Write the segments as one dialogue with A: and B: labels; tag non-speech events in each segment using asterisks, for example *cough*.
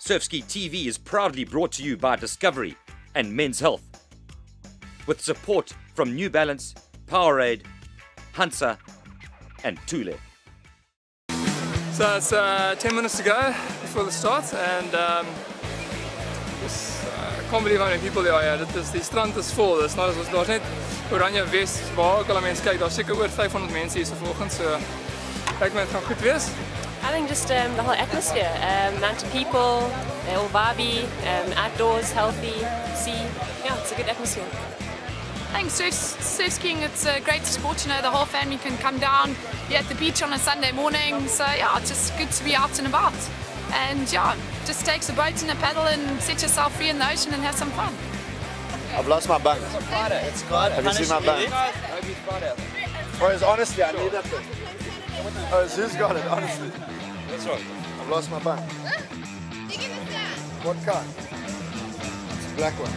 A: Surfski TV is proudly brought to you by Discovery and Men's Health. With support from New Balance, Powerade, Hansa, and Thule.
B: So it's uh, 10 minutes to go before the start and um, dis, uh, I can't believe how many people there are here. Dit is die strand is vol. Dis nou ons daar's net Oranje Wes waar ook al mense kyk. Daar's seker oor 500 mense hier so vanoggend so kyk my dit gaan goed wees.
C: I think just um, the whole atmosphere, um, amount of people, they're all vibey, um, outdoors, healthy, sea. Yeah, it's a good atmosphere.
D: I think surf, surf skiing, it's a great sport, you know, the whole family can come down, be at the beach on a Sunday morning, so yeah, it's just good to be out and about. And yeah, just takes a boat and a paddle and set yourself free in the ocean and have some fun.
E: I've lost my bunk.
F: It's God.
E: Have you seen my bunk? Whereas honestly, I need that thing. Oh, Zeus got it, honestly. That's right. I've lost my bunk. What car? It's a black one.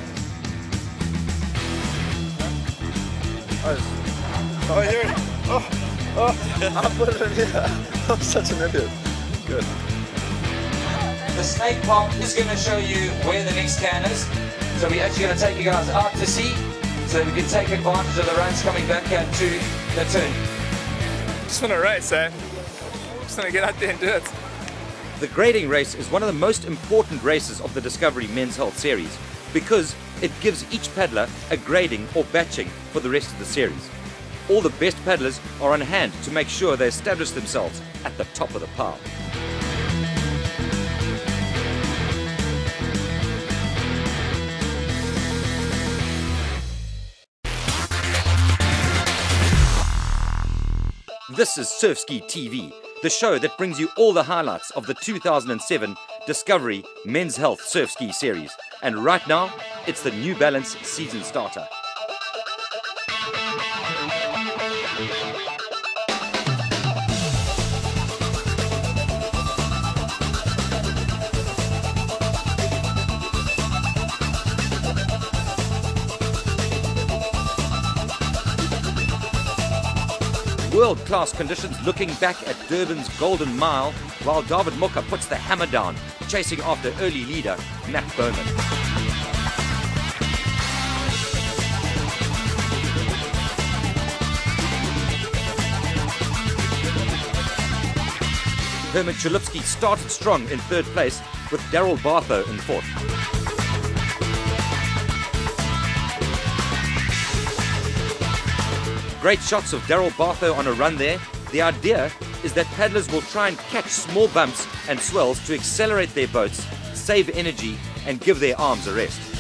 E: Oh, oh here it is. Oh, oh, I put it in here. *laughs* I'm such an idiot. Good.
G: The snake pop is going to show you where the next can is. So we're actually going to take you guys out to sea so we can take advantage of the rains coming back here to the turn.
B: Just want to race, eh? Just to get out there and do it.
A: The grading race is one of the most important races of the Discovery Men's Health Series because it gives each paddler a grading or batching for the rest of the series. All the best paddlers are on hand to make sure they establish themselves at the top of the pile. This is Surfski TV, the show that brings you all the highlights of the 2007 Discovery Men's Health Surf Ski Series. And right now, it's the New Balance season starter. World class conditions looking back at Durban's Golden Mile while David Mocke puts the hammer down, chasing after early leader Matt Bowman. Herman Chalupsky started strong in third place with Daryl Bartho in fourth. Great shots of Daryl Bartho on a run there. The idea is that paddlers will try and catch small bumps and swells to accelerate their boats, save energy, and give their arms a rest.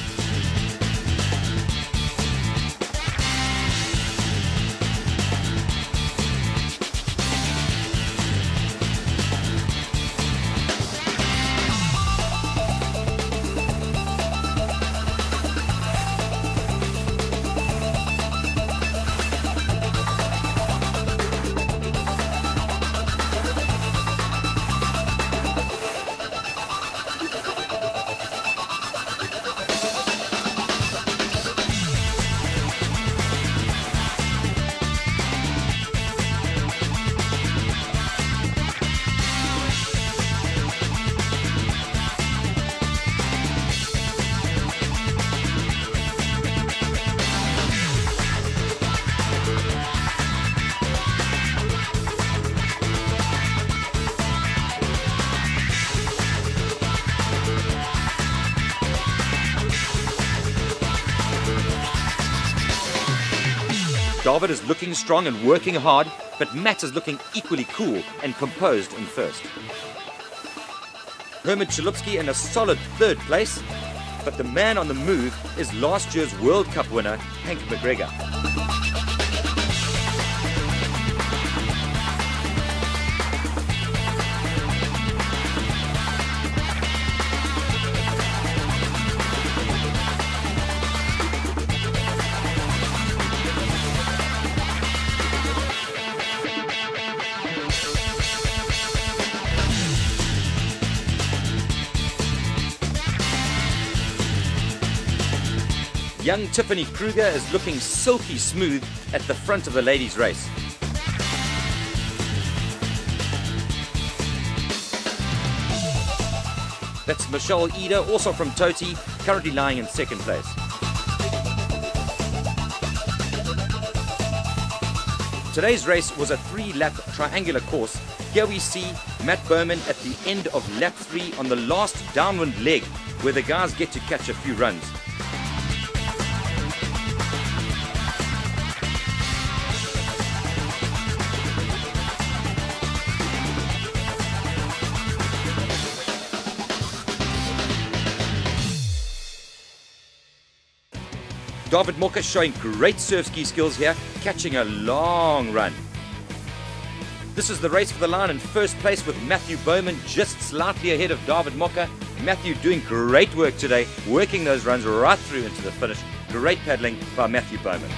A: David is looking strong and working hard, but Matt is looking equally cool and composed in first. Herman Chalupsky in a solid third place, but the man on the move is last year's World Cup winner, Hank McGregor. Young Tiffany Kruger is looking silky smooth at the front of the ladies' race. That's Michelle Eder, also from Toti, currently lying in second place. Today's race was a three-lap triangular course. Here we see Matt Bowman at the end of lap three on the last downwind leg, where the guys get to catch a few runs. David Mocke showing great surf ski skills here, catching a long run. This is the race for the line in first place with Matthew Bowman just slightly ahead of David Mocke. Matthew doing great work today, working those runs right through into the finish. Great paddling by Matthew Bowman.